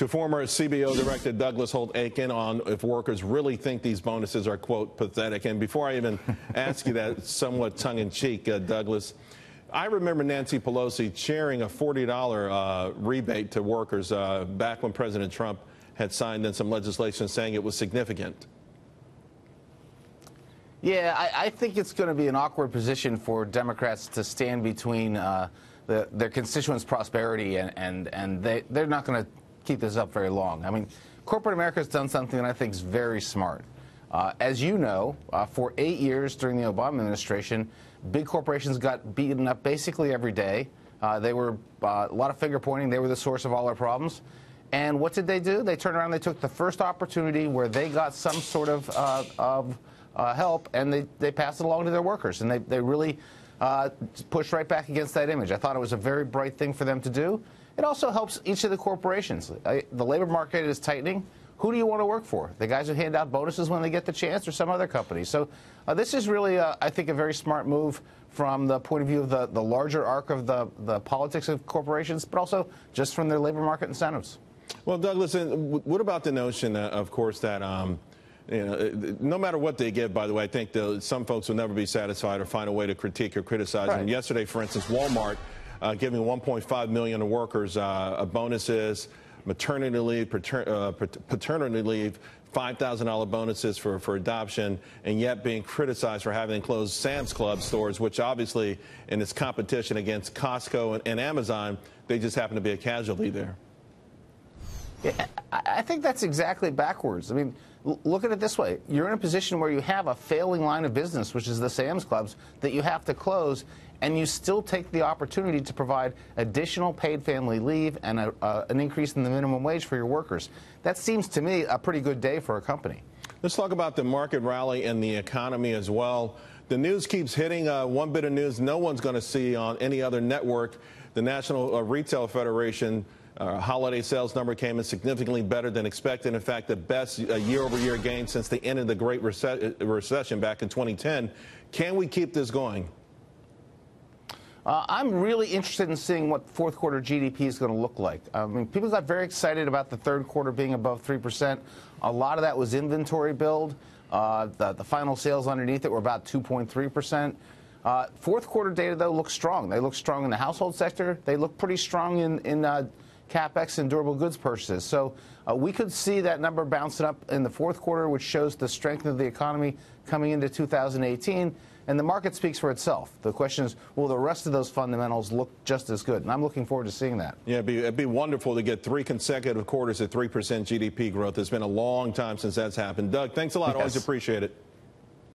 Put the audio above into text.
To former CBO Director Douglas Holtz-Eakin on if workers really think these bonuses are, quote, pathetic. And before I even ask you that somewhat tongue in cheek, uh, Douglas, I remember Nancy Pelosi chairing a $40 uh, rebate to workers uh, back when President Trump had signed in some legislation saying it was significant. Yeah, I, I think it's going to be an awkward position for Democrats to stand between uh, the, their constituents' prosperity and, and, and they, they're not going to keep this up very long. I mean, corporate America has done something that I think is very smart. Uh, as you know, uh, for eight years during the Obama administration, big corporations got beaten up basically every day. Uh, they were uh, a lot of finger pointing. They were the source of all our problems. And what did they do? They turned around. They took the first opportunity where they got some sort of, uh, of uh, help, and they, they passed it along to their workers. And they, they really pushed right back against that image. I thought it was a very bright thing for them to do. It also helps each of the corporations. The labor market is tightening. Who do you want to work for? The guys who hand out bonuses when they get the chance, or some other company? So uh, this is really, uh, I think, a very smart move from the point of view of the, the larger arc of the, the politics of corporations, but also just from their labor market incentives. Well, Douglas, what about the notion, uh, of course, that um, you know, uh, no matter what they give, by the way, I think the, some folks will never be satisfied or find a way to critique or criticize right. them. Yesterday, for instance, Walmart uh, giving 1.5 million workers uh, bonuses, maternity leave, pater uh, paternity leave, $5,000 bonuses for, for adoption, and yet being criticized for having closed Sam's Club stores, which obviously, in its competition against Costco and, and Amazon, they just happen to be a casualty there. Yeah, I think that's exactly backwards. I mean, look at it this way. You're in a position where you have a failing line of business, which is the Sam's Clubs, that you have to close, and you still take the opportunity to provide additional paid family leave and a, an increase in the minimum wage for your workers. That seems to me a pretty good day for a company. Let's talk about the market rally and the economy as well. The news keeps hitting. Uh, one bit of news no one's going to see on any other network. The National uh, Retail Federation our holiday sales number came in significantly better than expected. In fact, the best year over year gain since the end of the Great Recession back in 2010. Can we keep this going? Uh, I'm really interested in seeing what fourth quarter GDP is going to look like. I mean, people got very excited about the third quarter being above 3%. A lot of that was inventory build. Uh, the, the, final sales underneath it were about 2.3%. Uh, fourth quarter data, though, looks strong. They look strong in the household sector. They look pretty strong in, in uh, capex and durable goods purchases. So uh, we could see that number bouncing up in the fourth quarter, which shows the strength of the economy coming into 2018. And the market speaks for itself. The question is, will the rest of those fundamentals look just as good? And I'm looking forward to seeing that. Yeah, it'd be, it'd be wonderful to get three consecutive quarters of 3% GDP growth. It's been a long time since that's happened. Doug, thanks a lot. Yes. Always appreciate it.